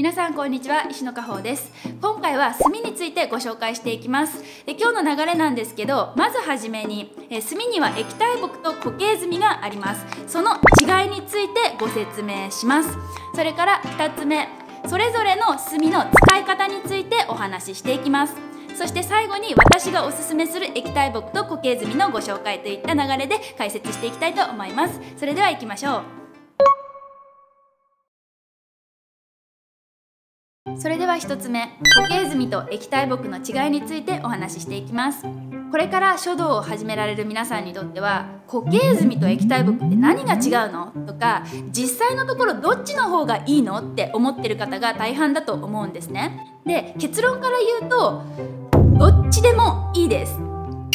皆さんこんにちは石野加穂です。今回は炭についてご紹介していきます。で今日の流れなんですけどまずはじめにえ炭には液体木と固形炭があります。その違いについてご説明します。それから2つ目それぞれの炭の使い方についてお話ししていきます。そして最後に私がおすすめする液体木と固形炭のご紹介といった流れで解説していきたいと思います。それでは行きましょう。それでは1つ目固形墨と液体墨の違いについてお話ししていきます。これから書道を始められる皆さんにとっては固形墨と液体木って何が違うの？とか実際のところどっちの方がいいの？って思ってる方が大半だと思うんですね。で結論から言うとどっちでもいいです。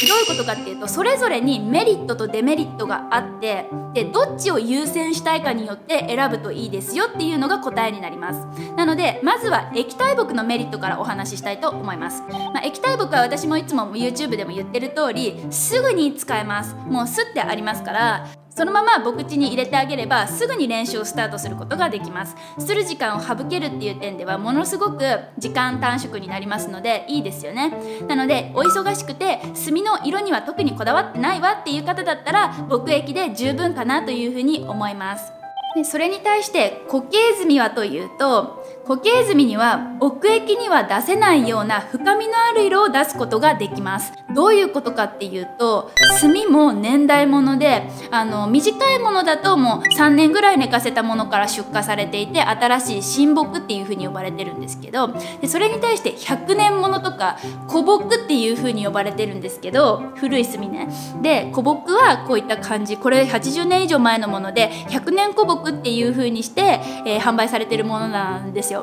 どういうことかっていうとそれぞれにメリットとデメリットがあってでどっちを優先したいかによって選ぶといいですよっていうのが答えになります。なのでまずは液体木のメリットからお話ししたいと思います、まあ、液体木は私もいつも YouTube でも言ってる通りすぐに使えます。もうすってありますからそのまま牧地に入れてあげればすぐに練習をスタートすることができます。する時間を省けるっていう点ではものすごく時間短縮になりますのでいいですよね。なのでお忙しくて炭の色には特にこだわってないわっていう方だったら牧液で十分かなというふうに思います。でそれに対して固形炭はというと固形炭には奥液には出せないような深みのある色を出すことができます。どういうことかっていうと炭も年代物であの短いものだともう3年ぐらい寝かせたものから出荷されていて新しい新木っていう風に呼ばれてるんですけどでそれに対して100年ものとか古木っていう風に呼ばれてるんですけど古い炭ね。で古木はこういった感じこれ80年以上前のもので100年古木っていう風にして、えー、販売されてるものなんですよ。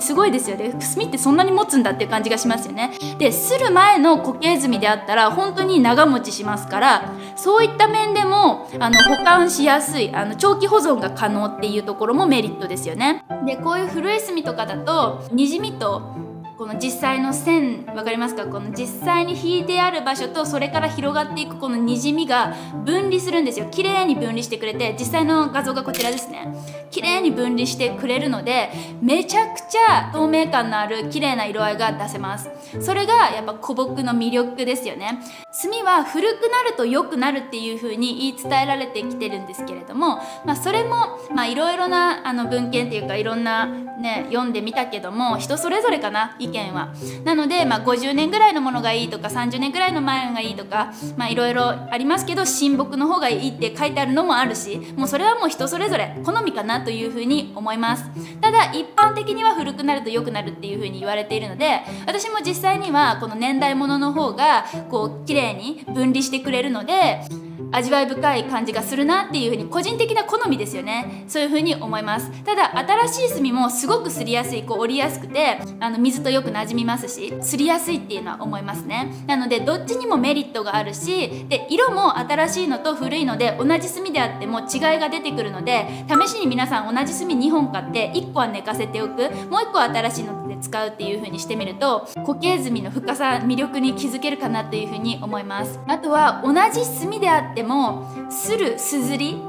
すごいですよね。炭ってそんなに持つんだっていう感じがしますよね。でする前の固形炭であったら本当に長持ちしますからそういった面でもあの保管しやすいあの長期保存が可能っていうところもメリットですよね。でこういう古い炭とかだとにじみとこの実際の線分かりますか？この実際に引いてある場所とそれから広がっていくこのにじみが分離するんですよ。綺麗に分離してくれて実際の画像がこちらですね。綺麗に分離してくれるのでめちゃくちゃ透明感のある綺麗な色合いが出せます。それがやっぱ古木の魅力ですよね。炭は古くなると良くなるっていう風に言い伝えられてきてるんですけれども、まあ、それもいろいろなあの文献っていうかいろんなね読んでみたけども人それぞれかな。意見は。なので、まあ、50年ぐらいのものがいいとか30年ぐらいの前がいいとかいろいろありますけど新木の方がいいって書いてあるのもあるしもうそれはもう人それぞれ好みかなというふうに思います。ただ一般的には古くなると良くなるっていうふうに言われているので私も実際にはこの年代物の方がこう綺麗に分離してくれるので味わい深い感じがするなっていう風に個人的な好みですよね。そういう風に思います。ただ新しい炭もすごくすりやすいこう折りやすくてあの水とよく馴染みますしすりやすいっていうのは思いますね。なのでどっちにもメリットがあるしで色も新しいのと古いので同じ炭であっても違いが出てくるので試しに皆さん同じ炭2本買って1個は寝かせておく。もう1個は新しいので使うっていう風にしてみると固形炭の深さ魅力に気づけるかなという風に思います。あとは同じ炭であってもするすずりに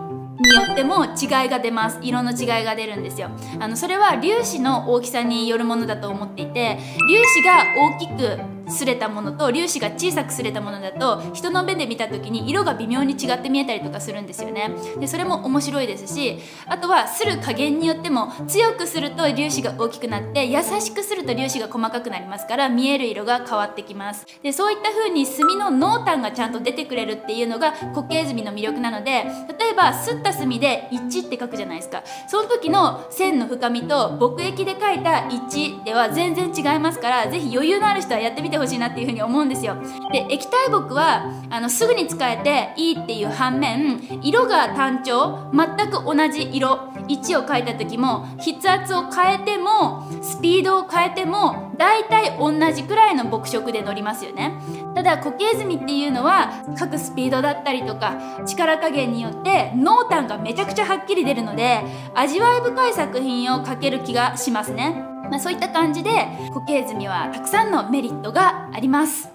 よっても違いが出ます。色の違いが出るんですよ。あのそれは粒子の大きさによるものだと思っていて粒子が大きく擦れたものと粒子が小さく擦れたものだと人の目で見た時に色が微妙に違って見えたりとかするんですよね。でそれも面白いですしあとはする加減によっても強くすると粒子が大きくなって優しくすると粒子が細かくなりますから見える色が変わってきます。でそういった風に炭の濃淡がちゃんと出てくれるっていうのが固形炭の魅力なので例えばすった炭で1って書くじゃないですか。その時の線の深みと牧液で書いた1では全然違いますから是非余裕のある人はやってみてほしいなっていうふうに思うんですよ。で液体木はあのすぐに使えていいっていう反面色が単調全く同じ色。1を書いた時も筆圧を変えてもスピードを変えても大体同じくらいの墨色で乗りますよね。ただ固形炭っていうのは書くスピードだったりとか力加減によって濃淡がめちゃくちゃはっきり出るので味わい深い作品を書ける気がしますね。まあ、そういった感じで固形炭はたくさんのメリットがあります。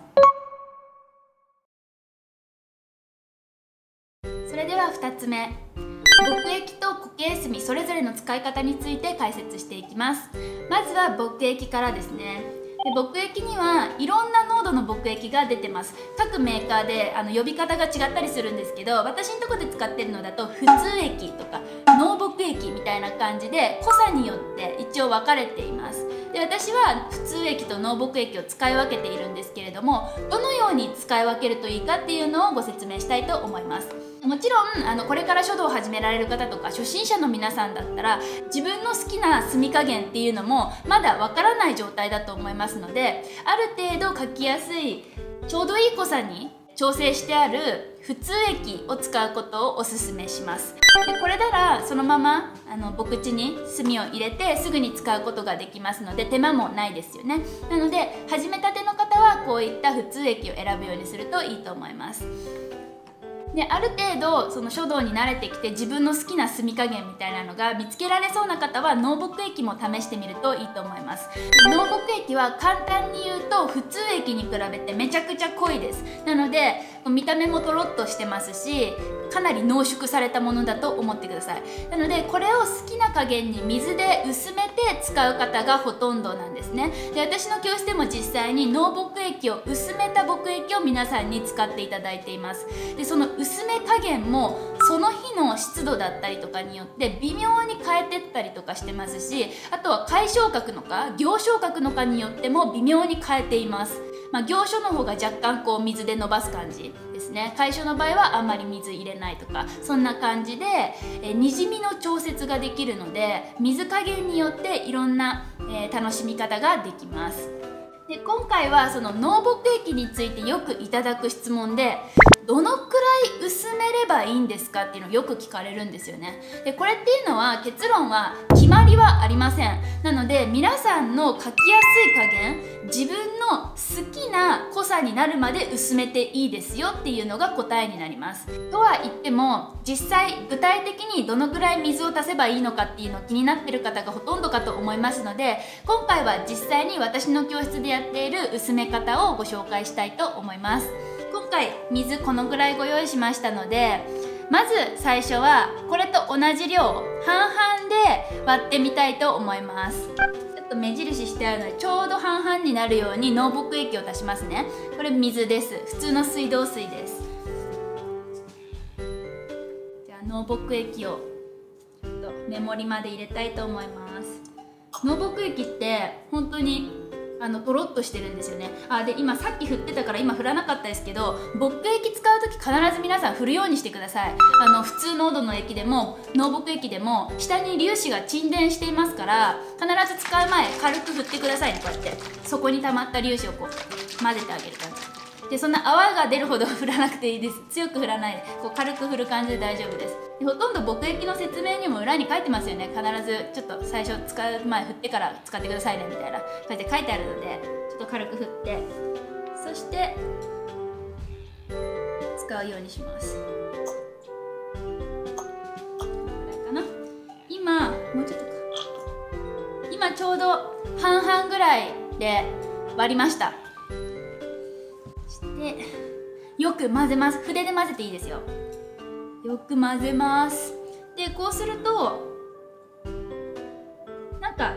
それでは2つ目。牧液と固形墨それぞれの使い方について解説していきます。まずは墨液からですね。で墨液にはいろんな濃度の墨液が出てます。各メーカーであの呼び方が違ったりするんですけど私のとこで使ってるのだと普通液とか濃墨液みたいな感じで濃さによって一応分かれています。で私は普通液と濃墨液を使い分けているんですけれどもどのように使い分けるといいかっていうのをご説明したいと思います。もちろんあのこれから書道を始められる方とか初心者の皆さんだったら自分の好きな墨加減っていうのもまだわからない状態だと思いますのである程度書きやすいちょうどいい濃さに調整してある普通液を使うことをおすすめします。でこれならそのままあの墨地に墨を入れてすぐに使うことができますので手間もないですよね。なので始めたての方はこういった普通液を選ぶようにするといいと思います。である程度その書道に慣れてきて自分の好きな墨加減みたいなのが見つけられそうな方は濃墨液も試してみるといいと思います。濃墨液は簡単に言うと普通液に比べてめちゃくちゃ濃いです。なので見た目もとろっとしてますしかなり濃縮されたものだと思ってください。なのでこれを好きな加減に水で薄めて使う方がほとんどなんですね。で私の教室でも実際に濃墨液を薄めた墨液を皆さんに使っていただいています。でその薄薄め加減もその日の湿度だったりとかによって微妙に変えてったりとかしてますしあとは解消角のか行昇角のかによっても微妙に変えています。まあ、行書の方が若干こう水で伸ばす感じですね。解消の場合はあんまり水入れないとかそんな感じでえにじみの調節ができるので水加減によっていろんな、えー、楽しみ方ができます。で今回はその濃墨液についてよくいただく質問でどのくらい薄めればいいんですかっていうのをよく聞かれるんですよね。でこれっていうのは結論は決まりはありません。なので皆さんの書きやすい加減自分の好きな濃さになるまで薄めていいですよっていうのが答えになります。とは言っても実際具体的にどのくらい水を足せばいいのかっていうの気になってる方がほとんどかと思いますので今回は実際に私の教室でやっている薄め方をご紹介したいと思います。今回水このぐらいご用意しましたのでまず最初はこれと同じ量半々で割ってみたいと思います。ちょっと目印してあるのでちょうど半々になるように濃墨液を足しますね。これ水です。普通の水道水です。じゃあ濃墨液をちょっとメモリまで入れたいと思います。濃墨液って本当にあのとろっとしてるんですよね。あで今さっき振ってたから今振らなかったですけど墨液使う時必ず皆さん振るようにしてください。あの普通濃度の液でも濃墨液でも下に粒子が沈殿していますから必ず使う前軽く振ってくださいねこうやって。そこに溜まった粒子をこう混ぜてあげる感じ。でそんな泡が出るほど振らなくていいです。強く振らない。でこう軽く振る感じで大丈夫です。ほとんど墨液の説明にも裏に書いてますよね。必ずちょっと最初使う前振ってから使ってくださいねみたいな感じで書いてあるのでちょっと軽く振って。そして使うようにします。かな。今もうちょっとか。今ちょうど半々ぐらいで割りました。でよく混ぜます。筆で混ぜていいですよ。よく混ぜます。でこうするとなんか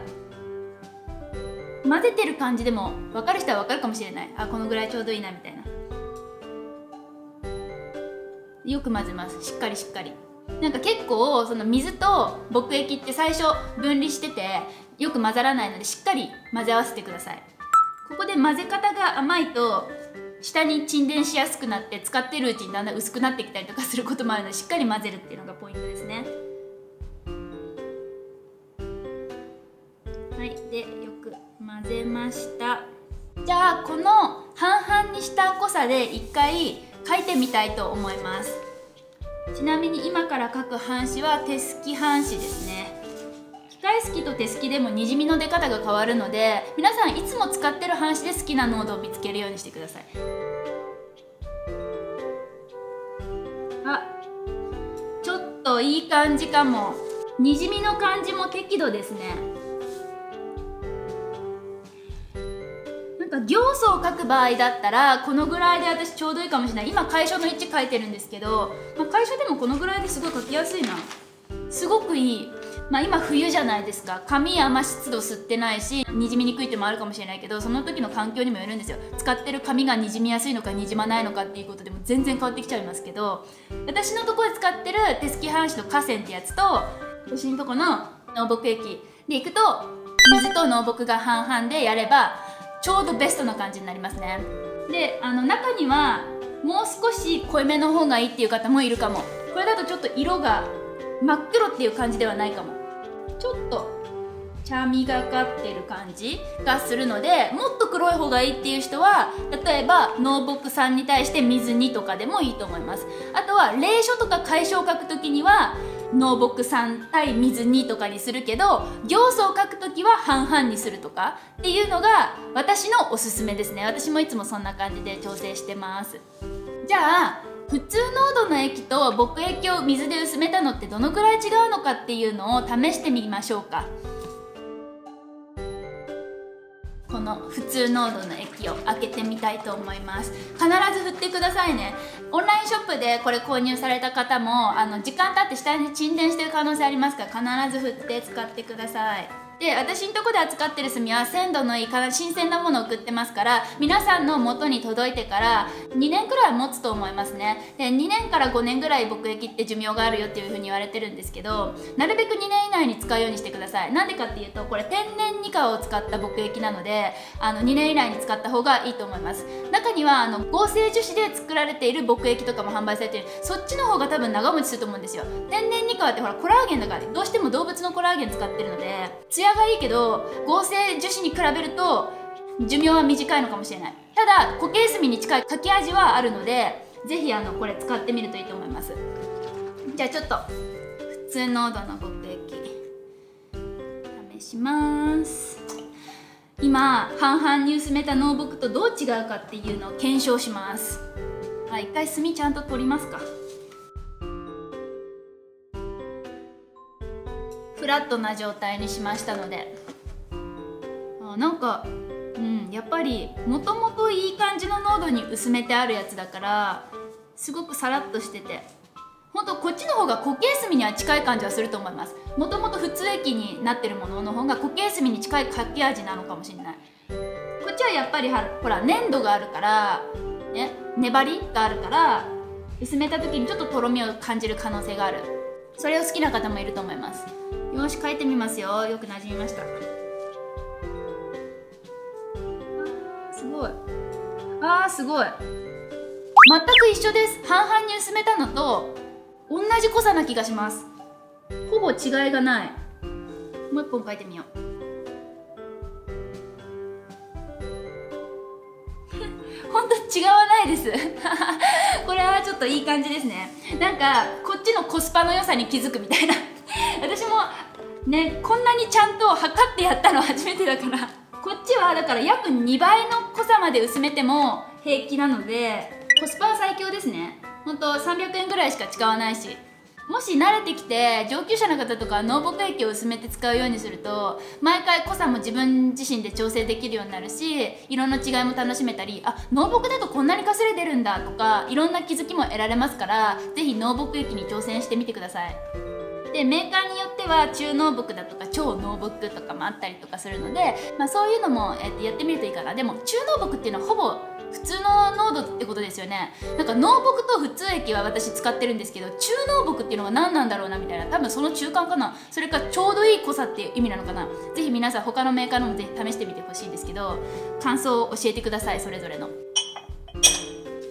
混ぜてる感じでも分かる人は分かるかもしれない。あこのぐらいちょうどいいなみたいな。よく混ぜます。しっかりしっかり。なんか結構その水と墨液って最初分離しててよく混ざらないのでしっかり混ぜ合わせてください。ここで混ぜ方が甘いと下に沈殿しやすくなって使ってるうちにだんだん薄くなってきたりとかすることもあるのでしっかり混ぜるっていうのがポイントですね。はい。でよく混ぜました。じゃあこの半々にした濃さで一回書いてみたいと思います。ちなみに今から書く半紙は手すき半紙ですね。機械すきと手すきでもにじみの出方が変わるので皆さんいつも使ってる半紙で好きな濃度を見つけるようにしてください。あちょっといい感じかも。にじみの感じも適度ですね。なんか行素を書く場合だったらこのぐらいで私ちょうどいいかもしれない。今楷書の位置書いてるんですけど、まあ、楷書でもこのぐらいですごい書きやすいな。すごくいい。まあ今冬じゃないですか。髪あんま湿度吸ってないしにじみにくいってもあるかもしれないけどその時の環境にもよるんですよ。使ってる髪がにじみやすいのかにじまないのかっていうことでも全然変わってきちゃいますけど私のとこで使ってる手すき半紙の河川ってやつと私のとこの農木液でいくと水と農木が半々でやればちょうどベストな感じになりますね。であの中にはもう少し濃いめの方がいいっていう方もいるかも。これだとちょっと色が真っ黒っていう感じではないかも。ちょっと茶みがかってる感じがするのでもっと黒い方がいいっていう人は例えば農木さんに対して水2とかでもいいと思います。あとは霊書とか解消を書くときには農木3対水2とかにするけど行素を書くときは半々にするとかっていうのが私のおすすめですね。私もいつもそんな感じで調整してます。じゃあ普通濃度の液と木液を水で薄めたのってどのくらい違うのかっていうのを試してみましょうか。この普通濃度の液を開けてみたいと思います。必ず振ってくださいね。オンラインショップでこれ購入された方もあの時間経って下に沈殿してる可能性ありますから必ず振って使ってください。で私のとこで扱ってる炭は鮮度のいい新鮮なものを送ってますから皆さんの元に届いてから2年くらい持つと思いますね。で2年から5年ぐらい木液って寿命があるよっていう風に言われてるんですけどなるべく2年以内に使うようにしてください。なんでかっていうとこれ天然ニカを使った木液なのであの2年以内に使った方がいいと思います。中にはあの合成樹脂で作られている木液とかも販売されてる。そっちの方が多分長持ちすると思うんですよ。天然ニカってほらコラーゲンだからどうしても動物のコラーゲン使ってるので艶がいいけど合成樹脂に比べると寿命は短いのかもしれない。ただ固形炭に近いかき味はあるのでぜひあのこれ使ってみるといいと思います。じゃあちょっと普通濃度の木液試します。今半々に薄めた濃木とどう違うかっていうのを検証します。はい一回炭ちゃんと取りますか。フラットな状態にしましたので。あなんかうんやっぱりもともといい感じの濃度に薄めてあるやつだからすごくさらっとしてて。ほんとこっちの方が固形炭には近い感じはすると思います。もともと普通液になってるものの方が固形炭に近いかき味なのかもしれない。こっちはやっぱりほら粘度があるからね粘りがあるから薄めた時にちょっととろみを感じる可能性がある。それを好きな方もいると思います。よし書いてみますよ。よくなじみました。すごい。あーすごい。全く一緒です。半々に薄めたのと同じ濃さな気がします。ほぼ違いがない。もう一本書いてみよう。本当違わないです。これはちょっといい感じですね。なんかこっちのコスパの良さに気づくみたいな。私もねこんなにちゃんと測ってやったの初めてだから こっちはだから約2倍の濃さまで薄めても平気なのでコスパは最強ですね。ほんと300円ぐらいしか使わないし。もし慣れてきて上級者の方とか農木液を薄めて使うようにすると毎回濃さも自分自身で調整できるようになるし色の違いも楽しめたりあ農木だとこんなにかすれ出るんだとかいろんな気づきも得られますから是非農木液に挑戦してみてください。でメーカーによっては中農木だとか超農木とかもあったりとかするので、まあ、そういうのも、えー、とやってみるといいかな。でも中農木っていうのはほぼ普通の濃度ってことですよね。なんか農木と普通液は私使ってるんですけど中農木っていうのが何なんだろうなみたいな。多分その中間かな。それかちょうどいい濃さっていう意味なのかな。是非皆さん他のメーカーのもぜひ試してみてほしいんですけど感想を教えてくださいそれぞれの。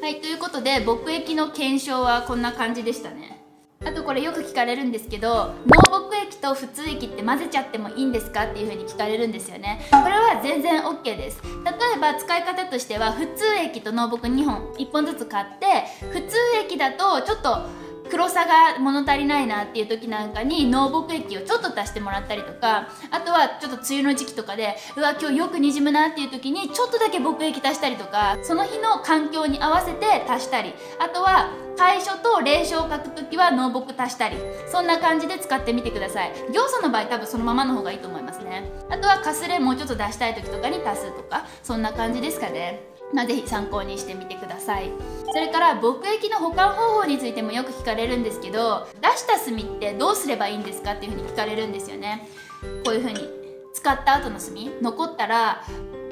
はいということで木液の検証はこんな感じでしたね。あとこれよく聞かれるんですけど盲木液と普通液って混ぜちゃってもいいんですかっていう風に聞かれるんですよね。これは全然 OK です。例えば使い方としては普通液と盲木2本1本ずつ買って普通液だとちょっと黒さが物足りないなっていう時なんかに農木液をちょっと足してもらったりとかあとはちょっと梅雨の時期とかでうわ今日よくにじむなっていう時にちょっとだけ木液足したりとかその日の環境に合わせて足したりあとは楷書と霊書を書く時は農木足したりそんな感じで使ってみてください。行素の場合多分そのままの方がいいと思いますね。あとはかすれもうちょっと出したい時とかに足すとかそんな感じですかね。まあ、ぜひ参考にしてみてください。それから牧液の保管方法についてもよく聞かれるんですけど出した炭ってどうすればいいんですかっていうふうに聞かれるんですよね。こういうふうに使った後の炭。残ったら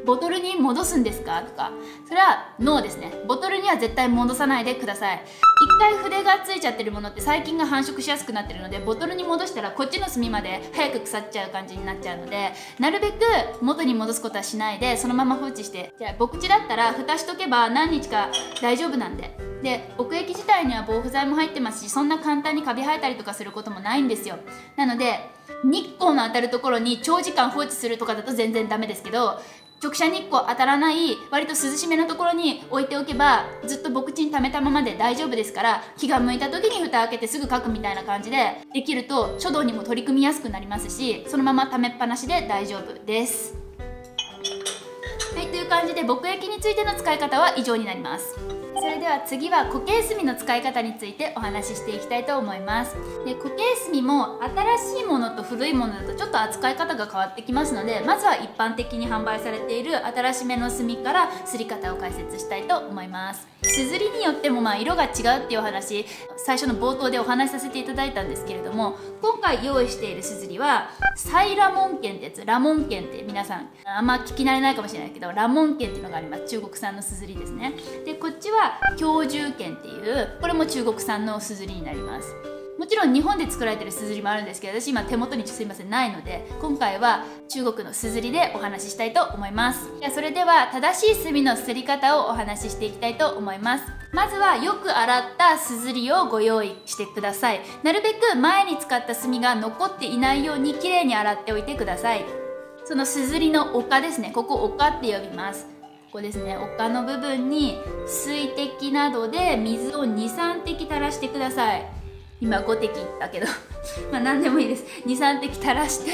ボトルに戻すんですか？とか。それはノーですね。ボトルには絶対戻さないでください。一回筆がついちゃってるものって細菌が繁殖しやすくなってるのでボトルに戻したらこっちの炭まで早く腐っちゃう感じになっちゃうのでなるべく元に戻すことはしないでそのまま放置してじゃあ牧地だったら蓋しとけば何日か大丈夫なんで。で牧液自体には防腐剤も入ってますしそんな簡単にカビ生えたりとかすることもないんですよ。なので日光の当たるところに長時間放置するとかだと全然ダメですけど直射日光当たらない割と涼しめのところに置いておけばずっと牧地に溜めたままで大丈夫ですから気が向いた時に蓋開けてすぐ書くみたいな感じでできると書道にも取り組みやすくなりますしそのまま溜めっぱなしで大丈夫です。感じで牧液についての使い方は以上になります。それでは次は固形炭の使い方についてお話ししていきたいと思います。で固形炭も新しいものと古いものだとちょっと扱い方が変わってきますのでまずは一般的に販売されている新しめの炭からすり方を解説したいと思います。すずりによってもまあ色が違うっていうお話最初の冒頭でお話しさせていただいたんですけれども今回用意しているすずりはサイラモン剣ってやつ。ラモン剣って皆さんあんま聞き慣れないかもしれないけどラモン剣っていうのがあります。中国産のすずりですね。でこっちは標獣剣っていうこれも中国産のすずりになります。もちろん日本で作られてるすずりもあるんですけど私今手元にすいませんないので今回は中国のすずりでお話ししたいと思います。じゃそれでは正しい炭のすり方をお話ししていきたいと思います。まずはよく洗ったすずりをご用意してください。なるべく前に使った炭が残っていないようにきれいに洗っておいてください。そのすずりの丘ですね。ここ丘って呼びます。ここですね。丘の部分に水滴などで水を23滴垂らしてください。今5滴いったけど。まあ何でもいいです。23滴垂らして、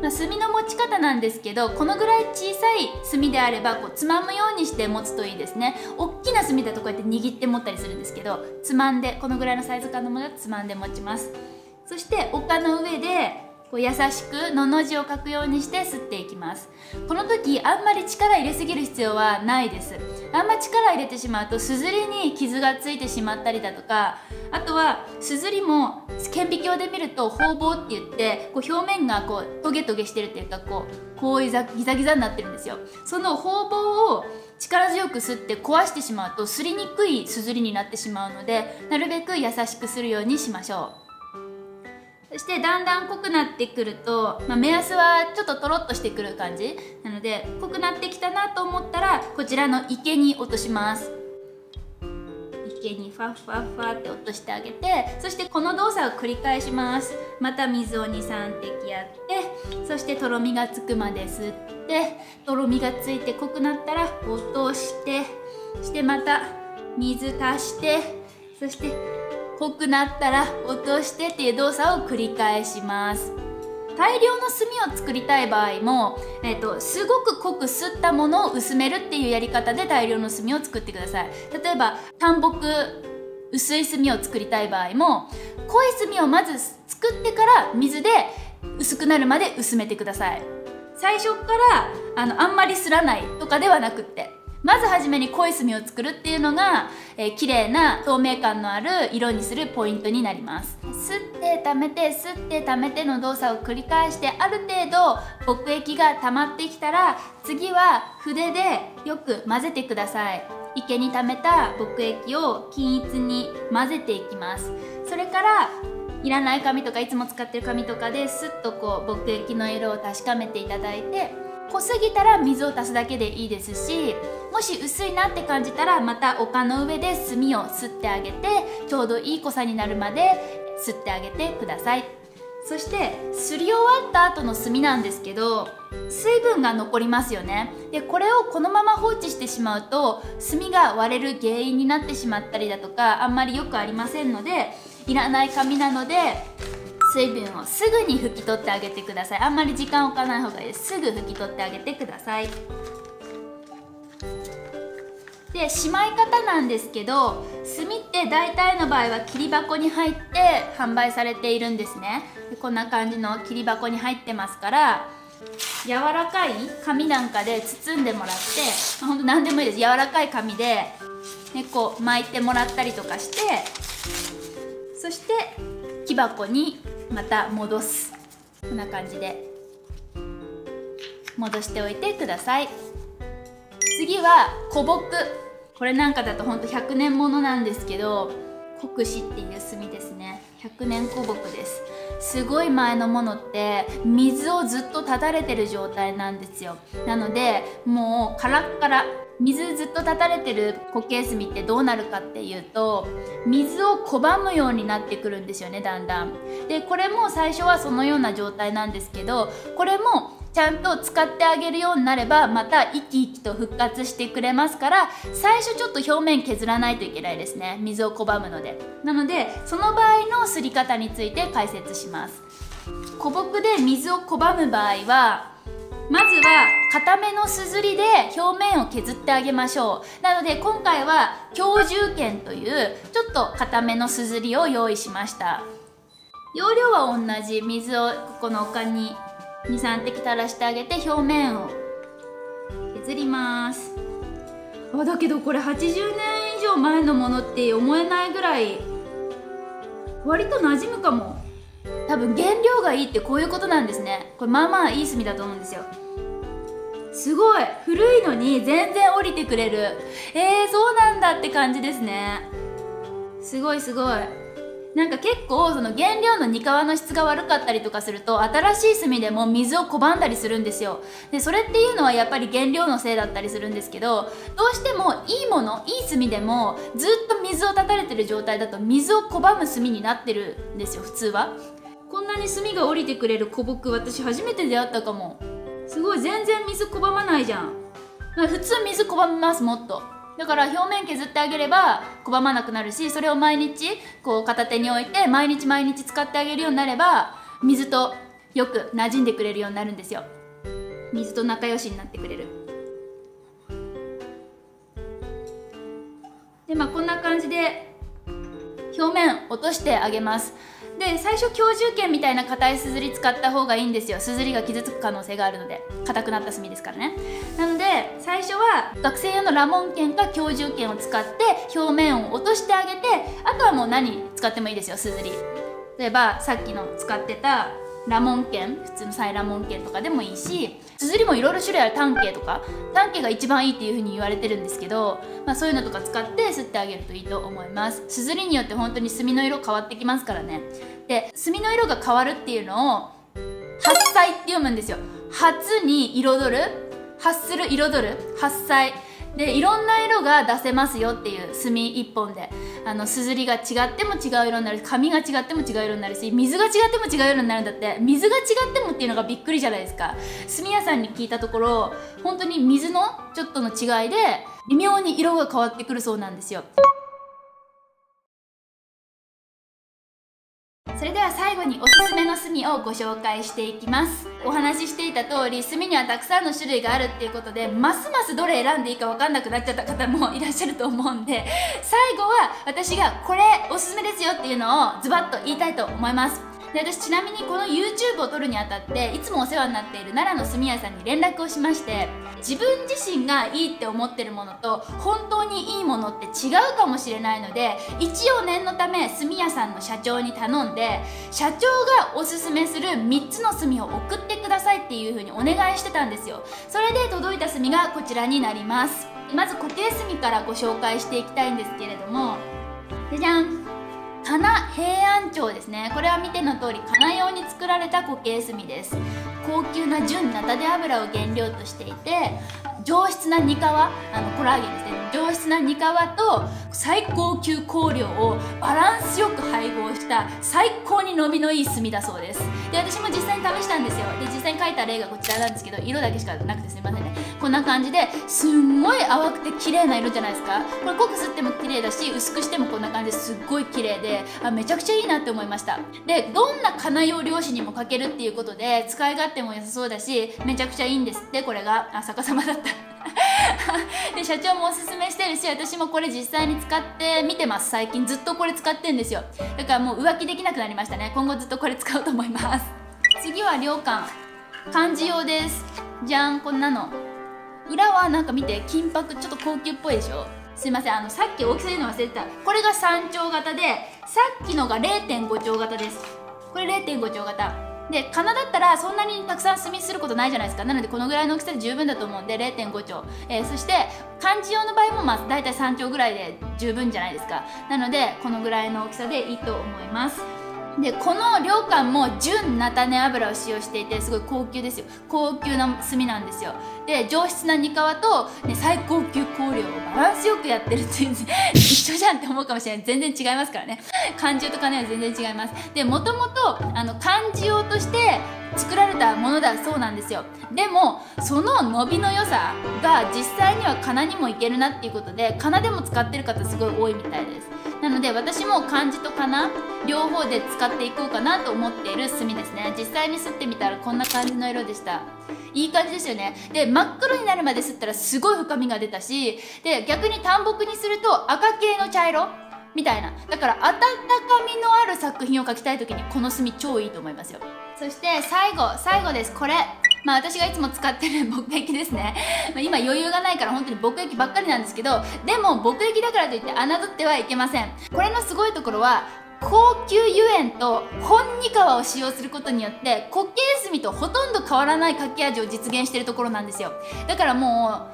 まあ、炭の持ち方なんですけどこのぐらい小さい炭であればこうつまむようにして持つといいですね。大きな炭だとこうやって握って持ったりするんですけどつまんでこのぐらいのサイズ感のものだとつまんで持ちます。そして丘の上でこう優しくのの字を書くようにして吸っていきます。この時あんまり力入れすぎる必要はないです。あんま力入れてしまうとすずりに傷がついてしまったりだとかあとはすずりも顕微鏡で見ると方々って言ってこう表面がこうトゲトゲしてるっていうかこうこうギザギザギザになってるんですよ。その方々を力強く吸って壊してしまうとすりにくいすずりになってしまうのでなるべく優しくするようにしましょう。そしてだんだん濃くなってくると、まあ、目安はちょっととろっとしてくる感じ。なので濃くなってきたなと思ったらこちらの池に落とします。池にファッファッファって落としてあげてそしてこの動作を繰り返します。また水を23滴やってそしてとろみがつくまで吸ってとろみがついて濃くなったら落としてそしてまた水足してそして濃くなったら落としてっていう動作を繰り返します。大量の炭を作りたい場合も、えーと、すごく濃く吸ったものを薄めるっていうやり方で大量の炭を作ってください。例えば淡木薄い炭を作りたい場合も濃い炭をまず作ってから水で薄くなるまで薄めてください。最初からあのあんまりすらないとかではなくって。まずはじめに濃い墨を作るっていうのが、えー、綺麗な透明感のある色にするポイントになります。吸って溜めて吸って溜めての動作を繰り返してある程度牧液が溜まってきたら次は筆でよく混ぜてください。池に溜めた牧液を均一に混ぜていきます。それからいらない紙とかいつも使ってる紙とかですっとこう牧液の色を確かめていただいて濃すぎたら水を足すだけでいいですしもし薄いなって感じたらまた丘の上で炭を吸ってあげてちょうどいい濃さになるまで吸ってあげてください。そしてすり終わった後の炭なんですけど水分が残りますよね。でこれをこのまま放置してしまうと炭が割れる原因になってしまったりだとかあんまりよくありませんのでいらない紙なので水分をすぐに拭き取ってあげてください。あんまり時間置かない方がいいです。すぐ拭き取ってあげてください。でしまい方なんですけど炭って大体の場合は切り箱に入って販売されているんですね。こんな感じの切り箱に入ってますから柔らかい紙なんかで包んでもらって、ほんと何でもいいです。柔らかい紙で、ね、こう巻いてもらったりとかしてそして木箱にまた戻す。こんな感じで。戻しておいてください。次は古木。これなんかだとほんと100年ものなんですけど国士っていう墨ですね。100年古木です。すごい前のものって水をずっと立たれてる状態なんですよ。なのでもうカラッカラ。水ずっと立たれてる固形炭ってどうなるかっていうと水を拒むようになってくるんですよねだんだん。でこれも最初はそのような状態なんですけどこれもちゃんと使ってあげるようになればまた生き生きと復活してくれますから最初ちょっと表面削らないといけないですね。水を拒むので。なのでその場合のすり方について解説します。古木で水を拒む場合はまずは固めのすずりで表面を削ってあげましょう。なので今回は強獣剣というちょっと固めのすずりを用意しました。容量は同じ。水をここの丘に23滴垂らしてあげて表面を削ります。あだけどこれ80年以上前のものって思えないぐらい割と馴染むかも。多分原料がいいってこういうことなんですね。これまあまあいい炭だと思うんですよ。すごい。古いのに全然降りてくれる。えー、そうなんだって感じですね。すごいすごいなんか結構その原料の煮皮の質が悪かったりとかすると新しい炭でも水を拒んだりするんですよ。でそれっていうのはやっぱり原料のせいだったりするんですけどどうしてもいいものいい炭でもずっと水を断たれてる状態だと水を拒む炭になってるんですよ普通は。こんなに炭が降りてくれる古木私初めて出会ったかも。すごい全然水拒まないじゃん。普通水拒みますもっとだから表面削ってあげれば拒まなくなるしそれを毎日こう片手に置いて毎日毎日使ってあげるようになれば水とよく馴染んでくれるようになるんですよ。水と仲良しになってくれる。でまあこんな感じで表面落としてあげます。で最初強獣剣みたいな硬いすずり使った方がいいんですよ。すずりが傷つく可能性があるので。硬くなった炭ですからね。なので最初は学生用のラモン剣か強獣剣を使って表面を落としてあげてあとはもう何使ってもいいですよすずり。例えばさっきの使ってたラモン剣普通のサイラモン剣とかでもいいしすずりもいろいろ種類ある単形とか単形が一番いいっていう風に言われてるんですけど、まあ、そういうのとか使って吸ってあげるといいと思います。すずりによって本当に炭の色変わってきますからね。で炭の色が変わるっていうのを発彩って読むんですよ。初に彩る発する彩る発彩。でいろんな色が出せますよっていう炭1本で。あのすずりが違っても違う色になるし紙が違っても違う色になるし水が違っても違う色になるんだって。水が違ってもっていうのがびっくりじゃないですか。炭屋さんに聞いたところ本当に水のちょっとの違いで微妙に色が変わってくるそうなんですよ。それでは最後におすすめミをご紹介していきます。お話ししていた通り炭にはたくさんの種類があるっていうことでますますどれ選んでいいか分かんなくなっちゃった方もいらっしゃると思うんで最後は私がこれおすすめですよっていうのをズバッと言いたいと思います。で私ちなみにこの YouTube を撮るにあたっていつもお世話になっている奈良の炭屋さんに連絡をしまして自分自身がいいって思ってるものと本当にいいものって違うかもしれないので一応念のため炭屋さんの社長に頼んで社長がおすすめする3つの炭を送ってくださいっていう風にお願いしてたんですよ。それで届いた炭がこちらになります。まず固形炭からご紹介していきたいんですけれどもじゃじゃん。金平安町ですね。これは見ての通り金用に作られた固形炭です。高級な純ナタデ油を原料としていて上質な煮皮あのコラーゲンですね。上質な煮皮と最高級香料をバランスよく配合した最高に伸びのいい炭だそうです。で私も実際に試したんですよ。で実際に描いた例がこちらなんですけど色だけしかなくてすみませんね。こんな感じですんごい淡くて綺麗な色じゃないですか。これ濃く吸っても綺麗だし薄くしてもこんな感じですっごい綺麗であめちゃくちゃいいなって思いました。でどんな金用漁師にもかけるっていうことで使い勝手も良さそうだしめちゃくちゃいいんですってこれが。あ逆さまだった。で社長もおすすめしてるし私もこれ実際に使って見てます。最近ずっとこれ使ってんですよ。だからもう浮気できなくなりましたね。今後ずっとこれ使おうと思います。次は涼感漢字用です。じゃんこんなの。裏はなんか見て金箔ちょっと高級っぽいでしょ？すいませんあのさっき大きさ言うの忘れてた。これが3丁型でさっきのが0.5丁型です。これ0.5丁型。でかなだったらそんなにたくさん炭することないじゃないですか。なのでこのぐらいの大きさで十分だと思うんで0.5丁、えー、そして漢字用の場合もまあ大体3丁ぐらいで十分じゃないですか。なのでこのぐらいの大きさでいいと思います。でこの良館も純菜種油を使用していてすごい高級ですよ。高級な炭なんですよ。で上質な煮皮と、ね、最高級香料をバランスよくやってるっていう 一緒じゃんって思うかもしれない。全然違いますからね。漢字と金は全然違います。でもともと漢字用として作られたものだそうなんですよ。でもその伸びの良さが実際にはかなにもいけるなっていうことでかなでも使ってる方すごい多いみたいです。なので私も漢字とかな両方で使っていこうかなと思っている炭ですね。実際に吸ってみたらこんな感じの色でした。いい感じですよね。で真っ黒になるまで吸ったらすごい深みが出たしで逆に淡木にすると赤系の茶色？みたいな。だから温かみのある作品を描きたい時にこの墨超いいと思いますよ。そして最後最後です。これ。まあ私がいつも使ってる木液ですね、まあ、今余裕がないから本当に木液ばっかりなんですけどでも木液だからといって侮ってはいけません。これのすごいところは高級油塩と本煮皮を使用することによって固形炭とほとんど変わらないかけ味を実現してるところなんですよ。だからも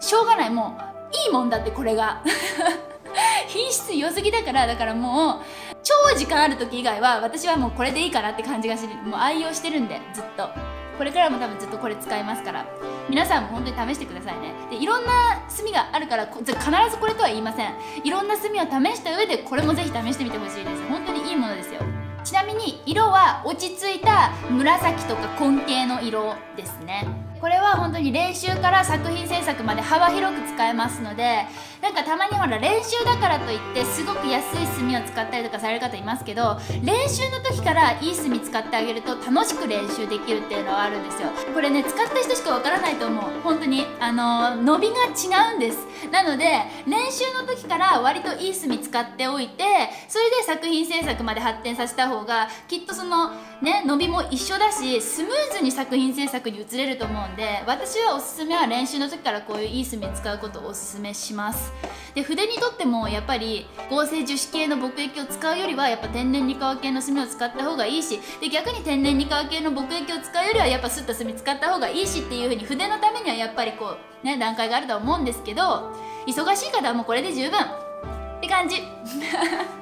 うしょうがない。もういいもんだってこれが。品質良すぎだからだからもう超時間ある時以外は私はもうこれでいいかなって感じがしてもう愛用してるんでずっと。これからも多分ずっとこれ使いますから。皆さんも本当に試してくださいね。でいろんな炭があるから必ずこれとは言いません。いろんな炭を試した上でこれもぜひ試してみてほしいです。本当にいいものですよ。ちなみに色は落ち着いた紫とか根系の色ですね。これは本当に練習から作品制作まで幅広く使えますのでなんかたまにほら練習だからといってすごく安い炭を使ったりとかされる方いますけど練習の時からいい炭使ってあげると楽しく練習できるっていうのはあるんですよ。これね使った人しかわからないと思う。本当にあの伸びが違うんです。なので練習の時から割といい炭使っておいてそれで作品制作まで発展させた方がきっとそのね伸びも一緒だしスムーズに作品制作に移れると思うんで私はおすすめは練習の時からこういういい炭使うことをおすすめします。で筆にとってもやっぱり合成樹脂系の木液を使うよりはやっぱ天然二皮系の炭を使った方がいいしで逆に天然二皮系の木液を使うよりはやっぱすった炭使った方がいいしっていう風に筆のためにはやっぱりこうね段階があるとは思うんですけど忙しい方はもうこれで十分って感じ。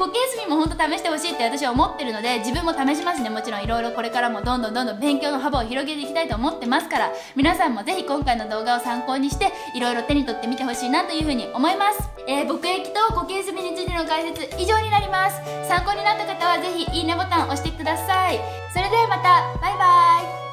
固形炭も本当試してほしいって私は思ってるので自分も試しますね。もちろんいろいろこれからもどんどんどんどん勉強の幅を広げていきたいと思ってますから。皆さんもぜひ今回の動画を参考にしていろいろ手に取ってみてほしいなというふうに思います、えー、木液と固形炭についての解説以上になります。参考になった方はぜひいいねボタンを押してください。それではまた。バイバイ。